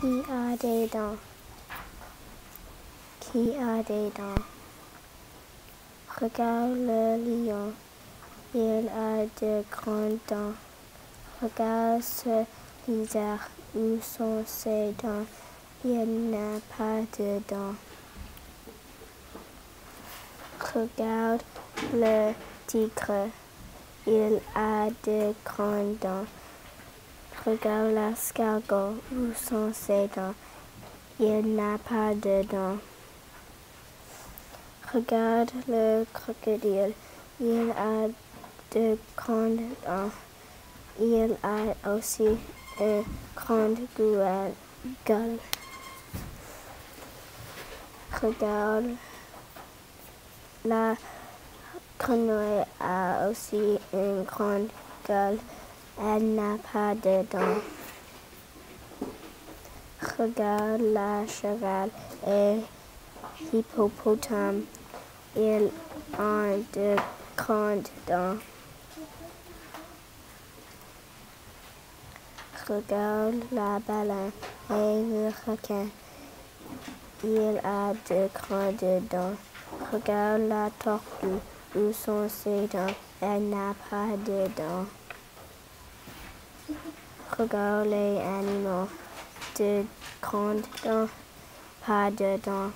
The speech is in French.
Qui a des dents? Qui a des dents? Regarde le lion. Il a de grandes dents. Regarde ce lizard. Où sont ses dents? Il n'a pas de dents. Regarde le tigre. Il a de grandes dents. Regarde l'escargot. Où sont ses dents Il n'a pas de dents. Regarde le crocodile. Il a de grandes dents. Il a aussi une grande gueule. Regarde la grenouille a aussi une grande gueule. Elle n'a pas de dents. Regarde la cheval et hippopotame. Ils ont de grandes dents. Regarde la baleine et le requin. Il a de grandes dents. Regarde la tortue. Où sont ses dents? Elle n'a pas de dents. Regarde les animaux. De grandes dents, pas de dents.